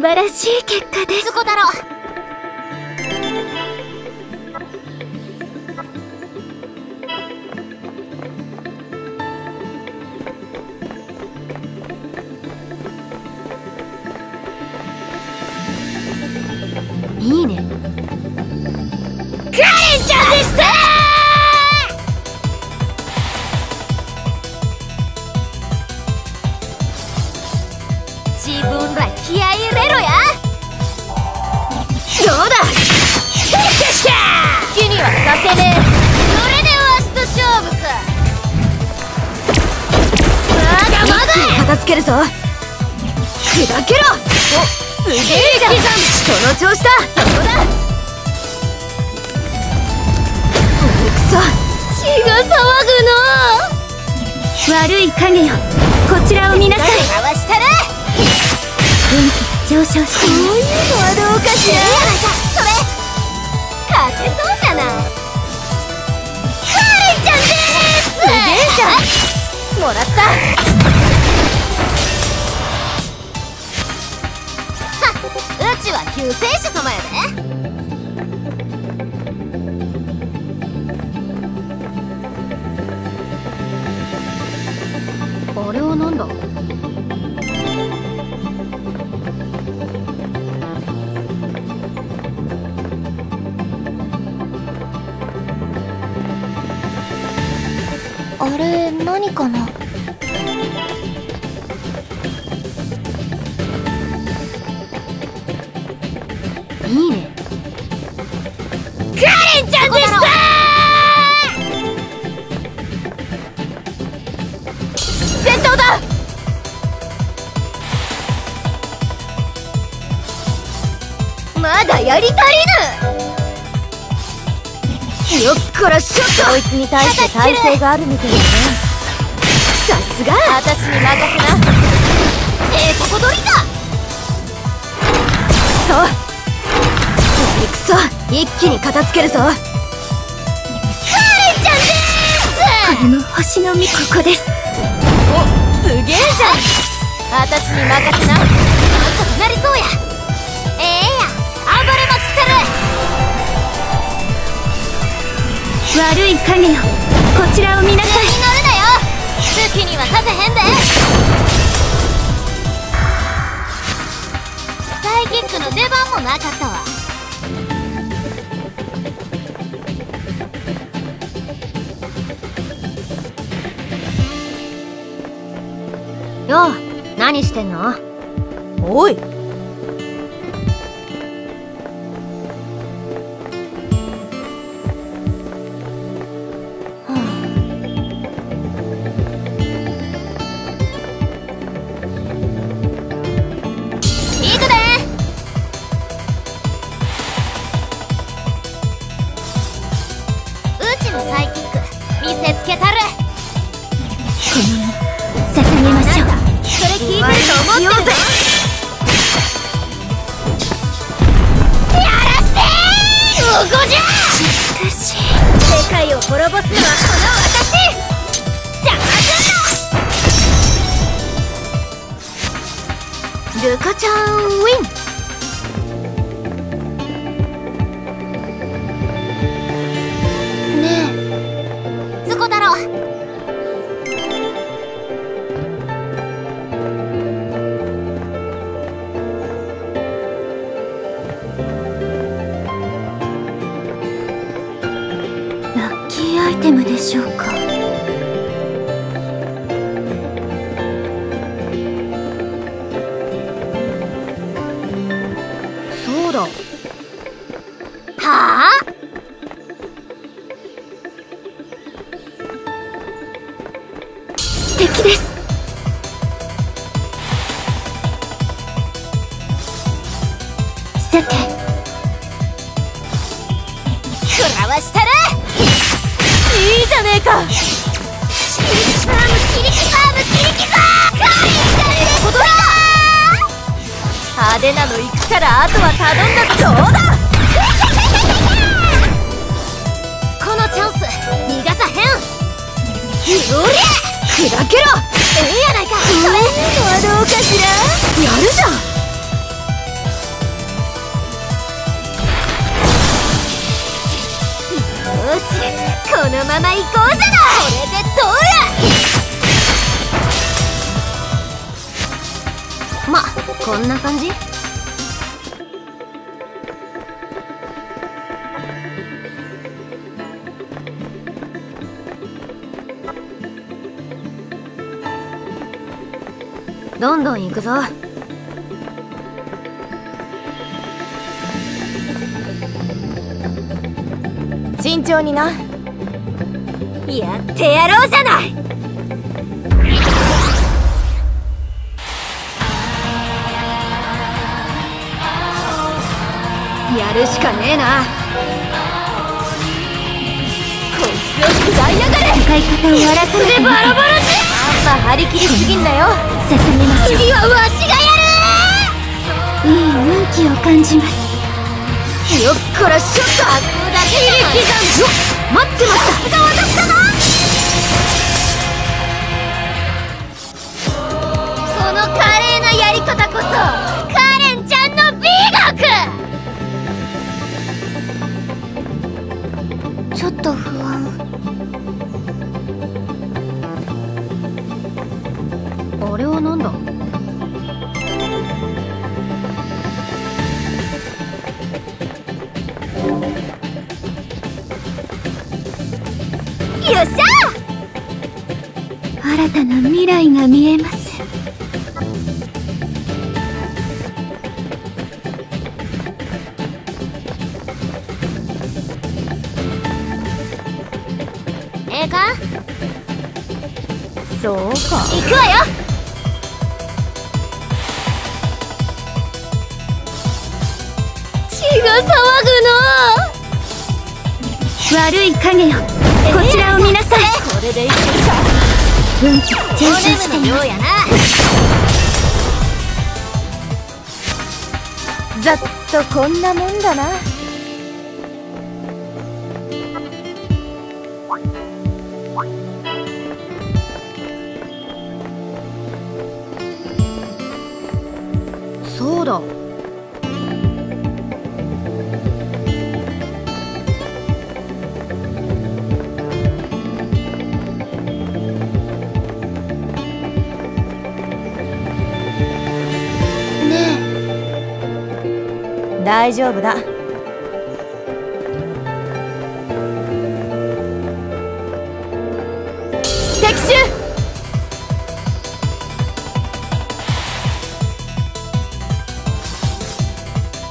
晴らしい結果です。そこだろるぞ。砕けろ。すげえじゃん。その調子だ。そこだ。くそ。血が騒ぐの。悪い影よ。こちらを見なさい。誰かわしたら運気が上昇して。いこういうのはどうかしら。それ。勝てそうじゃない。カレンちゃんでーす。すげえじゃん。もらった救世主様やで。あれはなんだ？あれ何かな？ぬよっこらしょっこいつに対して耐性があるみたいだね。さすが。私に任せな。ええとこ取りだ。そう。くそ。一気に片付けるぞ。カレンちゃんでこれも星の御ここです。すおすげえじゃん。私に任せな。なりそうや悪い影よこちらを見なさい。に乗るなよ。好きにはさせへんで。サイキックの出番もなかったわ。よう何してんの？おい敵です。さて。食らわしたら。いいじゃねえか。キリキパームキリキパームキリキパーカレンちゃんでこのチャンス。逃がさへん。砕けろ。やないか。それはどうかしら。やるじゃん。よしこのまま行こうじゃない。これでまこんな感じ。どんどん行くぞ。慎重にな。やってやろうじゃない。やるしかねえな。こいつを食らいやがれ。使い方を荒らされで張り切りすぎんだよ。進みま次はわしがやいい運気を感じます。るよっこらしょっとだけ切り刻む待ってました。さすが私だな。その華麗なやり方こそカレンちゃんの美学。ちょっと不安あれはなんだ？よっしゃ！新たな未来が見えます。そうか。行くわよ血が騒悪い影よ。ぐのこちらを見なさい。これでいけるか運気が上昇していますざっとこんなもんだな。そうだ大丈夫だ。敵襲！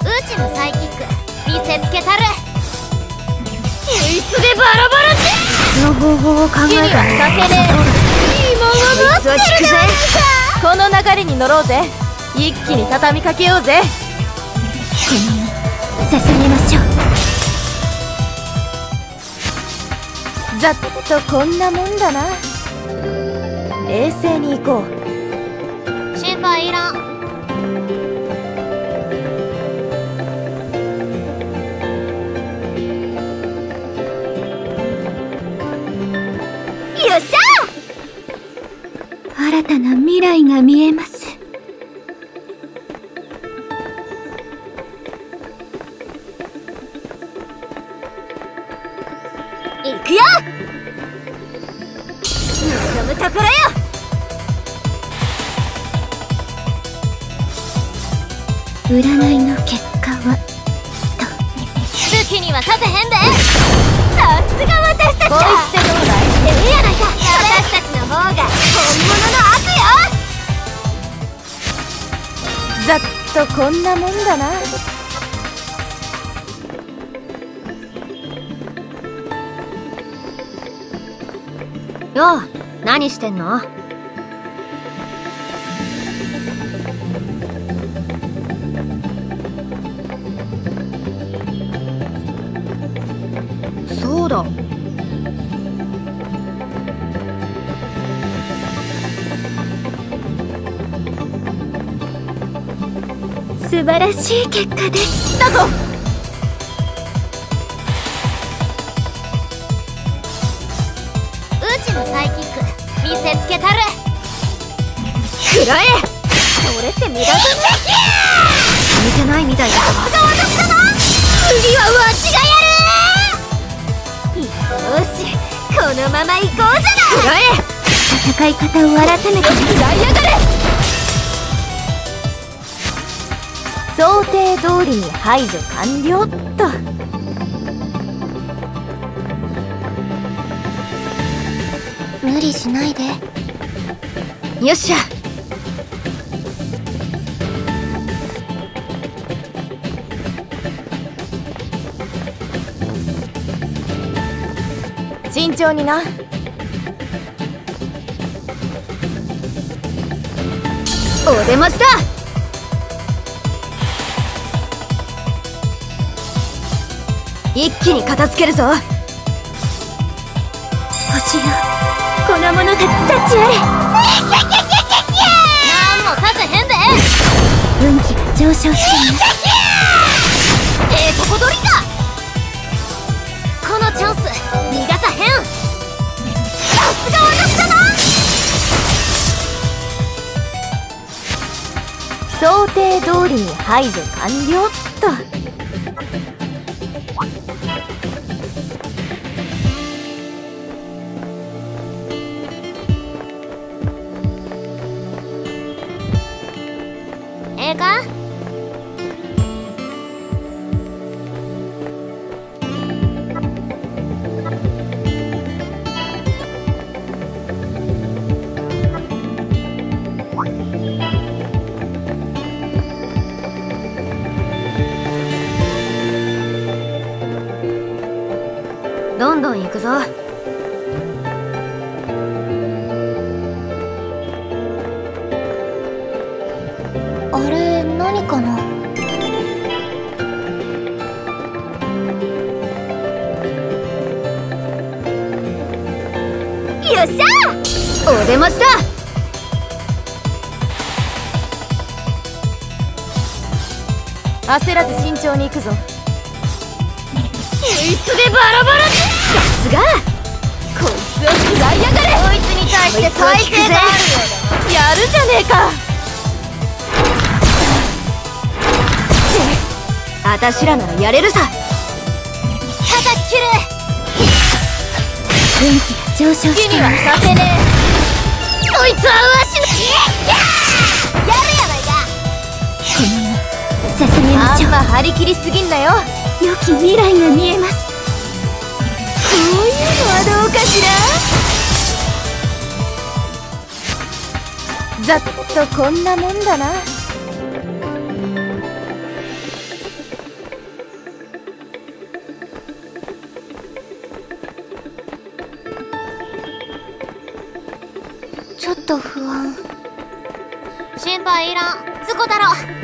うちのサイキック見せつけたる。いってその方法を考えたねこの流れに乗ろうぜ。一気に畳みかけようぜ。進みましょう。ざっとこんなもんだな。冷静に行こう。心配いらん。よっしゃ新たな未来が見えますざっとこんなもんだな。よう何してんの？素晴らしい結果です。だぞ。うちのサイキック見せつけたる。くらえって無駄だてないみたいださすが私だな次はわしがやる。よしこのまま行こうじゃない戦い方を改めて。食らいが想定通りに排除完了っと。無理しないで。よっしゃ。慎重にな。お出ましだ一気に片付けるぞ。星よこの者たち幸あれなんもさせへんで。運気が上昇していますええとこ取りだ。このチャンス逃がさへん。さすが私だな。想定通りに排除完了っとどんどん行くぞ。あれ何かな？よっしゃお出ましだ焦らず慎重に行くぞ。いつでバラバラさすが。こいつを食らいやがれ。こいつに対して耐性があるやるじゃねえか。あたしらならやれるさ。叩き切る運気が上昇していますさせねそいつはわしの。やるやないか。この世捧げえましょ。うあんま張り切りすぎんなよ。良き未来が見えますどうかしら？ざっとこんなもんだな。ちょっと不安。心配いらん。つこだろ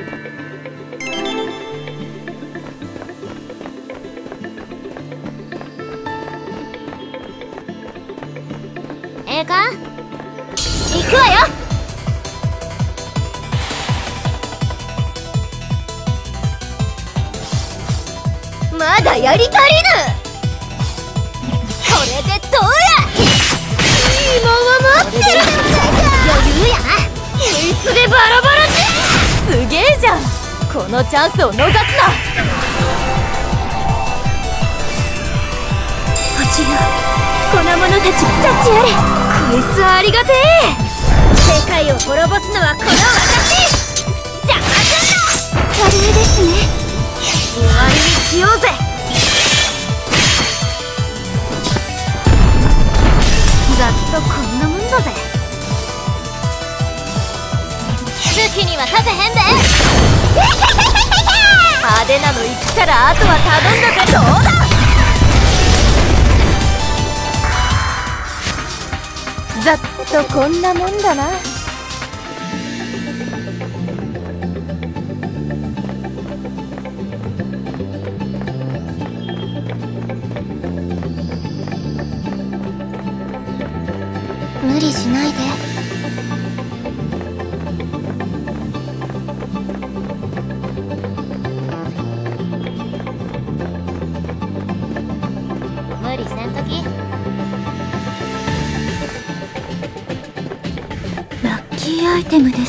ええか行くわよ！まだやり足りぬ！これでどうや！今は待ってる余裕やな。こいつでバラバラすげえじゃん！このチャンスを逃すな！星よこの者たち幸あれこいつはありがてえ世界を滅ぼすのはこの私邪魔すんな華麗ですね終わりにしようぜざっとこんなもんだぜ好きにはさせへんで派手なの？行ったらあとは頼んだぜどうだとこんなもんだな。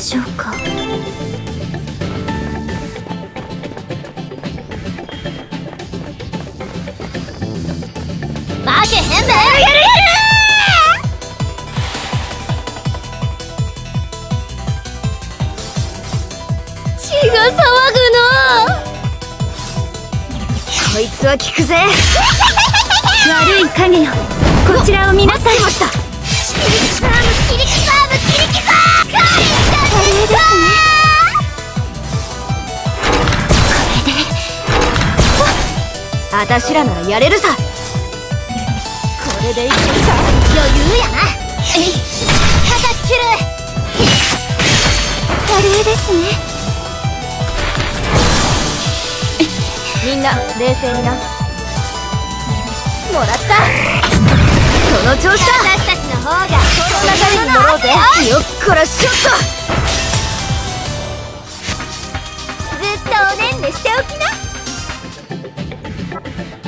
しょうか。やるやる血が騒ぐのこいつは効くぜ悪い影よこちらを見なさいましたらならやれるさ。これでいけるか余裕やな。えいただ切る。華麗ですね。みんな冷静にな。もらった。その調子だ。私たちの方がこの流れに乗ろうぜ。よっこらしょっずっとおねんねしておきな Thank you.